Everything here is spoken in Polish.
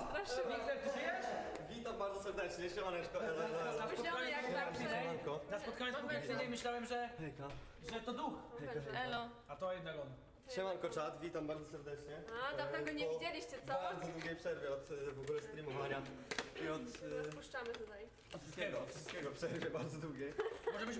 straszyłam. Witam bardzo serdecznie, siemaneczko. Jak zawsze. Siemanko. Na spotkaniu z publicznie myślałem, że, Hejka. że to duch, Elo. a to jednak on. Siemanko czat, witam bardzo serdecznie. A, e, dawno go nie Po widzieliście, co? Bardzo długiej przerwie od e, w ogóle streamowania. I od e, Puszczamy tutaj. wszystkiego, od wszystkiego przerwie bardzo długiej. Może byś